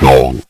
Dog.